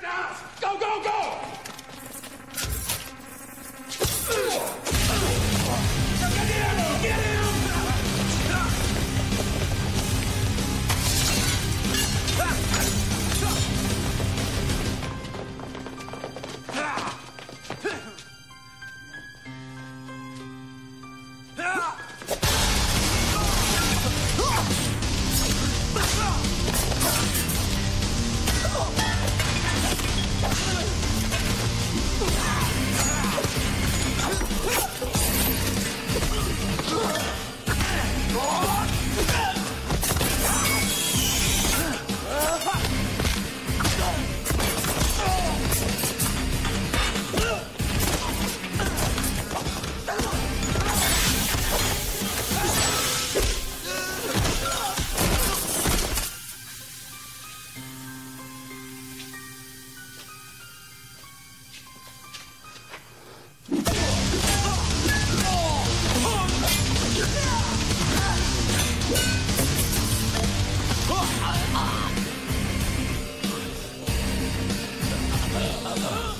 Projectiles! Go, go, go! Oh!